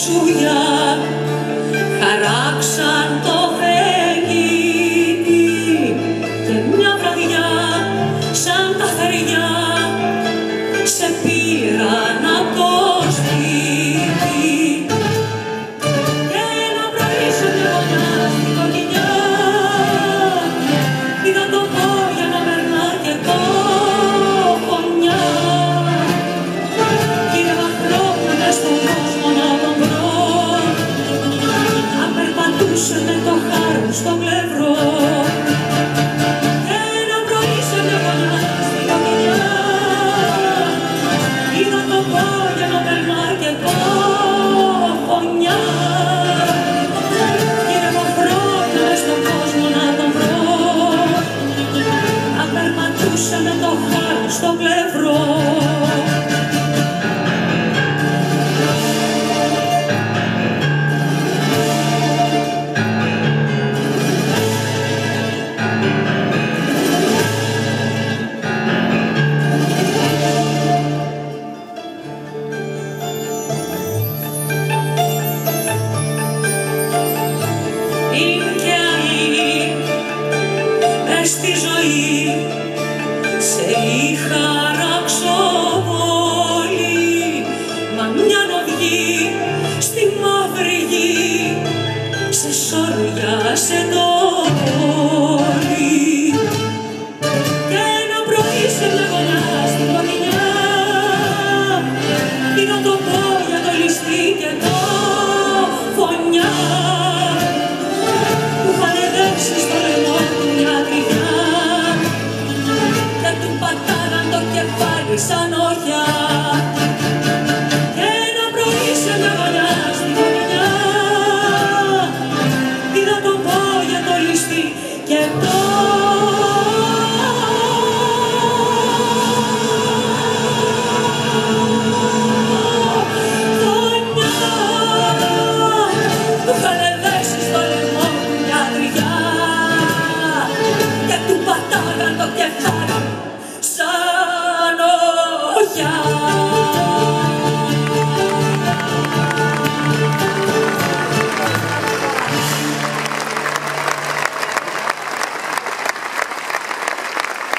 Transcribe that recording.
σου χαράξαν το σε είχα get the